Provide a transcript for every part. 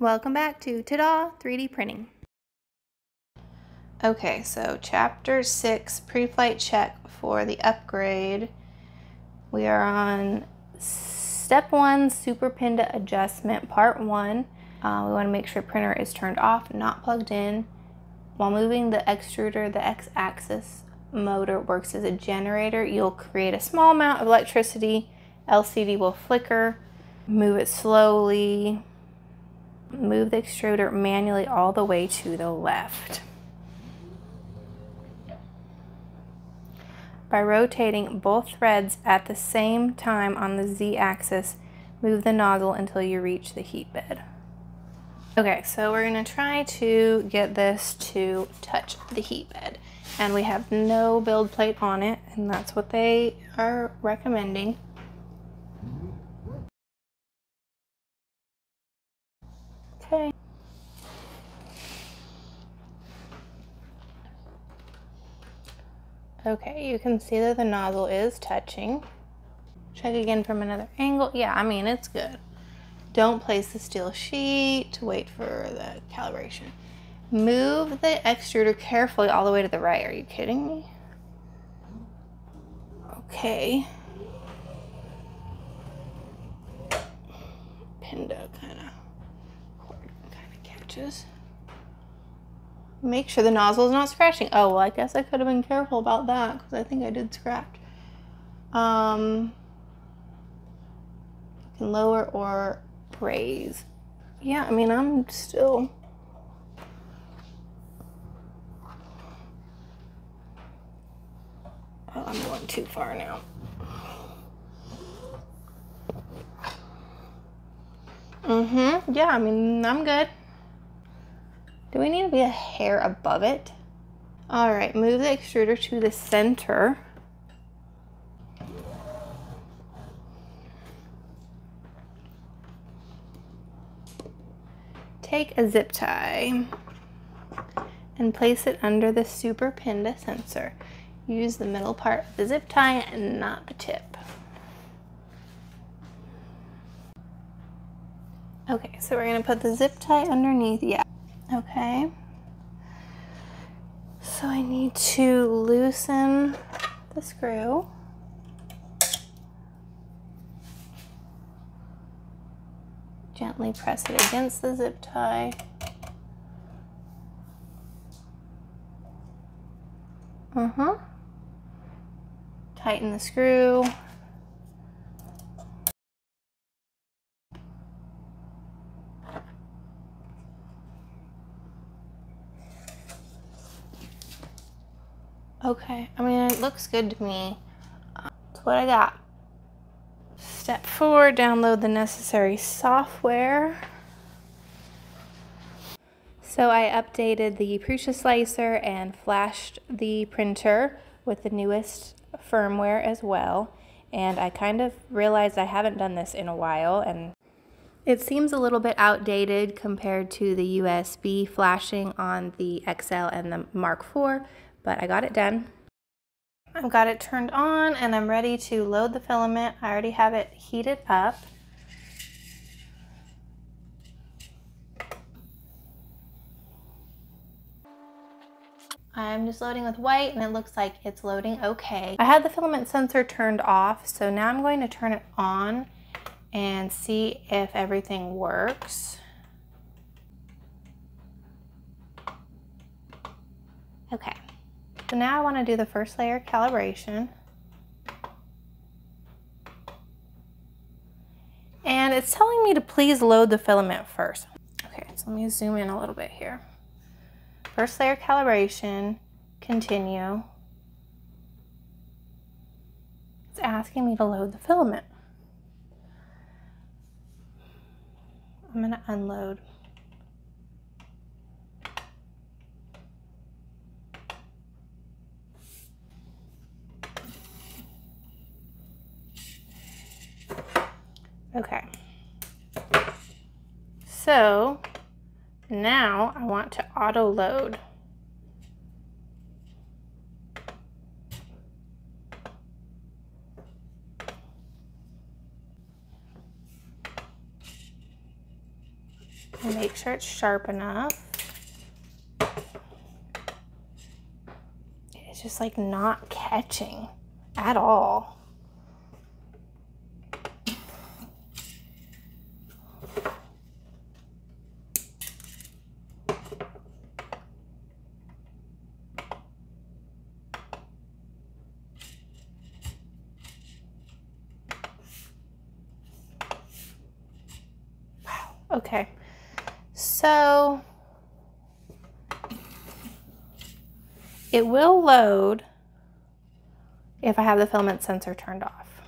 Welcome back to Ta-da 3D printing. Okay, so chapter six, pre-flight check for the upgrade. We are on step one, Super Pinda adjustment, part one. Uh, we wanna make sure printer is turned off, not plugged in. While moving the extruder, the x-axis motor works as a generator. You'll create a small amount of electricity. LCD will flicker. Move it slowly. Move the extruder manually all the way to the left. By rotating both threads at the same time on the z-axis, move the nozzle until you reach the heat bed. Okay, so we're gonna try to get this to touch the heat bed. And we have no build plate on it, and that's what they are recommending. Okay. Okay, you can see that the nozzle is touching. Check again from another angle. Yeah, I mean, it's good. Don't place the steel sheet wait for the calibration. Move the extruder carefully all the way to the right. Are you kidding me? Okay. Pinda kind of catches. Make sure the nozzle is not scratching. Oh, well, I guess I could have been careful about that because I think I did scratch. Um, can lower or raise. Yeah, I mean, I'm still. Oh, I'm going too far now. Mm-hmm. Yeah, I mean, I'm good. Do we need to be a hair above it? All right, move the extruder to the center. Take a zip tie and place it under the Super Pinda sensor. Use the middle part of the zip tie and not the tip. Okay, so we're gonna put the zip tie underneath, yeah. Okay. So I need to loosen the screw. Gently press it against the zip tie. Uh-huh. Tighten the screw. Okay, I mean, it looks good to me. That's what I got. Step four, download the necessary software. So I updated the Prusa slicer and flashed the printer with the newest firmware as well. And I kind of realized I haven't done this in a while and it seems a little bit outdated compared to the USB flashing on the XL and the Mark IV, but I got it done. I've got it turned on and I'm ready to load the filament. I already have it heated up. I'm just loading with white and it looks like it's loading okay. I had the filament sensor turned off, so now I'm going to turn it on and see if everything works. Okay, so now I want to do the first layer calibration. And it's telling me to please load the filament first. Okay, so let me zoom in a little bit here. First layer calibration, continue. It's asking me to load the filament. I'm gonna unload. Okay. So now I want to auto load. and make sure it's sharp enough. It's just like not catching at all. Okay, so it will load if I have the filament sensor turned off.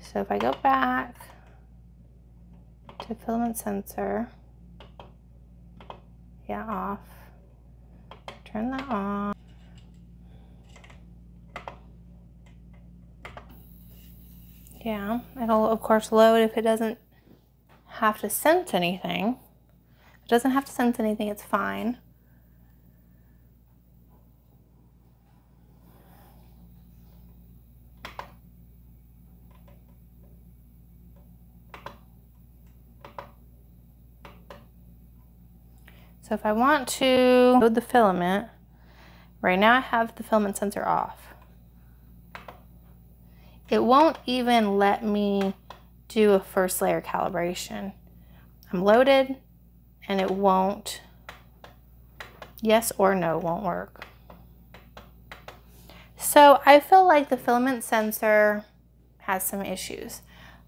So if I go back to filament sensor, yeah, off, turn that on. Yeah, it'll of course load if it doesn't have to sense anything. If it doesn't have to sense anything, it's fine. So if I want to load the filament, right now I have the filament sensor off. It won't even let me do a first layer calibration. I'm loaded and it won't, yes or no won't work. So I feel like the filament sensor has some issues.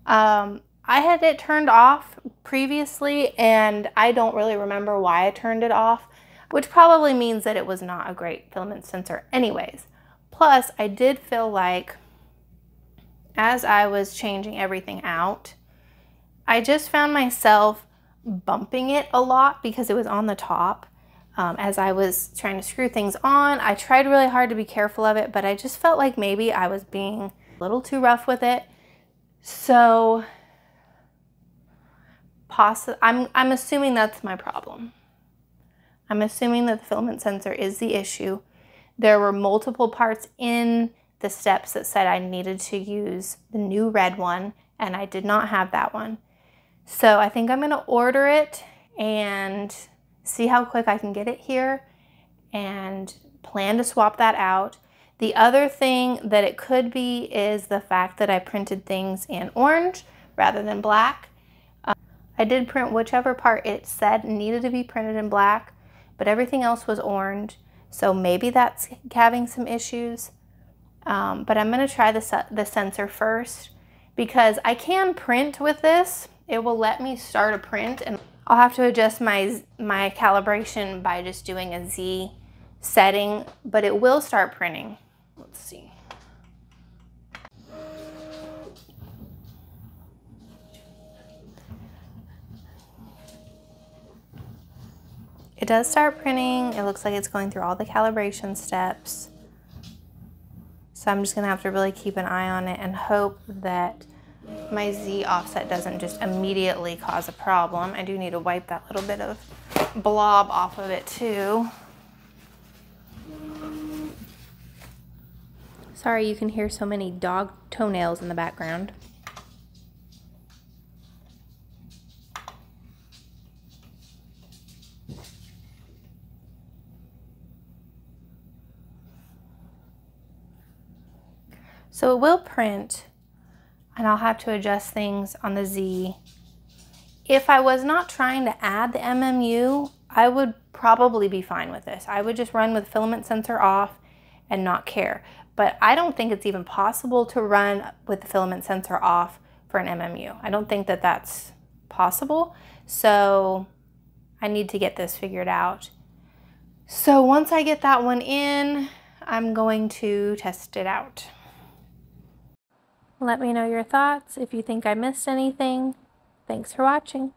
Um, I had it turned off previously and I don't really remember why I turned it off, which probably means that it was not a great filament sensor anyways. Plus, I did feel like as I was changing everything out, I just found myself bumping it a lot because it was on the top. Um, as I was trying to screw things on, I tried really hard to be careful of it, but I just felt like maybe I was being a little too rough with it. So, I'm, I'm assuming that's my problem. I'm assuming that the filament sensor is the issue. There were multiple parts in the steps that said I needed to use the new red one, and I did not have that one. So I think I'm going to order it and see how quick I can get it here and plan to swap that out. The other thing that it could be is the fact that I printed things in orange rather than black. I did print whichever part it said needed to be printed in black, but everything else was orange. So maybe that's having some issues. Um, but I'm going to try the, the sensor first because I can print with this. It will let me start a print and I'll have to adjust my, my calibration by just doing a Z setting, but it will start printing. Let's see. It does start printing. It looks like it's going through all the calibration steps. So I'm just gonna have to really keep an eye on it and hope that my Z offset doesn't just immediately cause a problem. I do need to wipe that little bit of blob off of it too. Sorry you can hear so many dog toenails in the background. So it will print and I'll have to adjust things on the Z. If I was not trying to add the MMU, I would probably be fine with this. I would just run with filament sensor off and not care. But I don't think it's even possible to run with the filament sensor off for an MMU. I don't think that that's possible. So I need to get this figured out. So once I get that one in, I'm going to test it out. Let me know your thoughts if you think I missed anything. Thanks for watching.